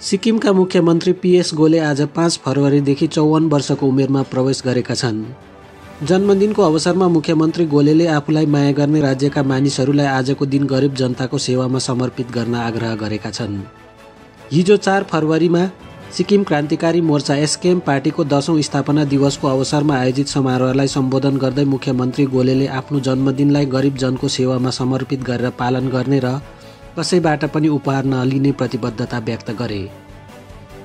सिक्किमका मुख्यमन्त्री पिएस गोले आज पाँच फरवरीदेखि चौवन वर्षको उमेरमा प्रवेश गरेका छन्। जन्मदिनको अवसरमा मुख्यमन्त्री गोलेले आफूलाई माया गर्ने राज्यका मानिसहरूलाई आजको दिन गरिब जनताको सेवामा समर्पित गर्न आग्रह गरेका छन्। हिजो चार फरवरीमा सिक्किम क्रान्तिकारी मोर्चा एसकेएम पार्टीको दशौँ स्थापना दिवसको अवसरमा आयोजित समारोहलाई सम्बोधन गर्दै मुख्यमन्त्री गोलेले आफ्नो जन्मदिनलाई गरिब जनको सेवामा समर्पित गरेर पालन गर्ने र कसैबाट पनि उपहार नलिने प्रतिबद्धता व्यक्त गरे।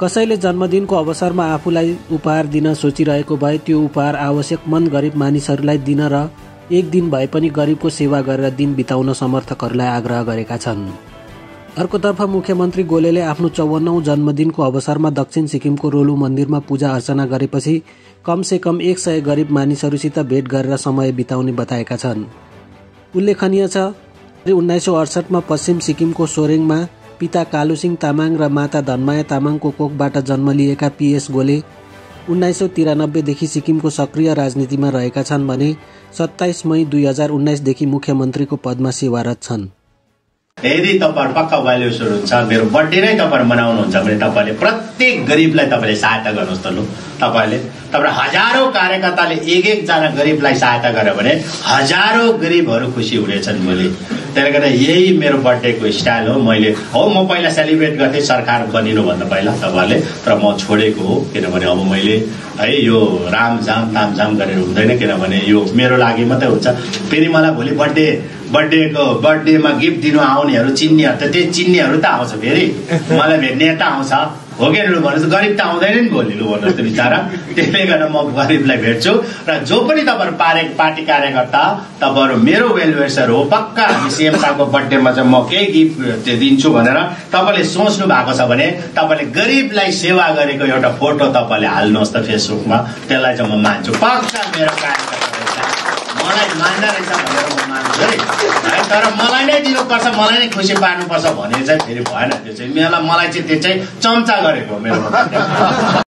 कसैले जन्मदिनको अवसरमा आफूलाई उपहार दिन सोचिरहेको भए त्यो उपहार आवश्यकमन गरिब मानिसहरूलाई दिन र एक दिन भए पनि गरिबको सेवा गरेर दिन बिताउन समर्थकहरूलाई आग्रह गरेका छन्। अर्कोतर्फ मुख्यमन्त्री गोलेले आफ्नो चौवन्नौ जन्मदिनको अवसरमा दक्षिण सिक्किमको रोलु मन्दिरमा पूजा अर्चना गरेपछि कमसे कम एक सय गरिब मानिसहरूसित भेट गरेर समय बिताउने बताएका छन्। उल्लेखनीय छ उन्नाइस सौ अडसठमा पश्चिम सिक्किमको सोरेङमा पिता कालुसिंह तामाङ र माता धनमाया तामाङको कोखबाट जन्म लिएका पिएस गोले उन्नाइस सौ तिरानब्बेदेखि सिक्किमको सक्रिय राजनीतिमा रहेका छन् भने सत्ताइस मई दुई हजार उन्नाइसदेखि मुख्यमन्त्रीको पदमा सेवारत छन्। यदि तपाईँहरू पक्का भ्याल्युसहरू हुन्छ मेरो बर्थडे नै तपाईँहरू मनाउनुहुन्छ भने तपाईँले प्रत्येक गरिबलाई तपाईँले सहायता गर्नुहोस् त लु। तपाईँले तपाईँ हजारौँ कार्यकर्ताले एक एकजना गरिबलाई सहायता गर्यो भने हजारौँ गरिबहरू खुसी हुनेछन् भोलि त्यसले गर्दा यही मेरो बर्थडेको स्टाइल हो। मैले हो म पहिला सेलिब्रेट गर्थेँ सरकार बनिनुभन्दा पहिला तपाईँहरूले तर म छोडेको हो किनभने अब मैले है यो रामझाम तामझाम गरेर हुँदैन किनभने यो मेरो लागि मात्रै हुन्छ। फेरि मलाई भोलि बर्थडे बर्थडेको बर्थडेमा गिफ्ट दिनु आउनेहरू चिन्नेहरू त त्यही चिन्नेहरू त आउँछ फेरि। मलाई भेट्ने त आउँछ। हो कि लु भन्नुहोस् गरिब त आउँदैन नि भोलि लु भन्नुहोस् त बिचरा। त्यसले गर्दा म गरिबलाई भेट्छु। र जो पनि तपाईँहरू पारे पार्टी कार्यकर्ता तपाईँहरू मेरो वेलवेसर हो पक्का हामी सिएम साहबको बर्थडेमा चाहिँ म केही गिफ्ट दिन्छु भनेर तपाईँले सोच्नु भएको छ भने तपाईँले गरिबलाई सेवा गरेको एउटा फोटो तपाईँले हाल्नुहोस् त फेसबुकमा। त्यसलाई चाहिँ म मान्छु। पक्का मेरो कार्यकर्ता। मलाई मान्दा रहेछ भनेर म मान्छु है। तर मलाई नै दिनुपर्छ मलाई नै खुसी पार्नुपर्छ भने चाहिँ फेरि भएन। त्यो चाहिँ मलाई मलाई चाहिँ त्यो चाहिँ चम्चा गरेको मेरो।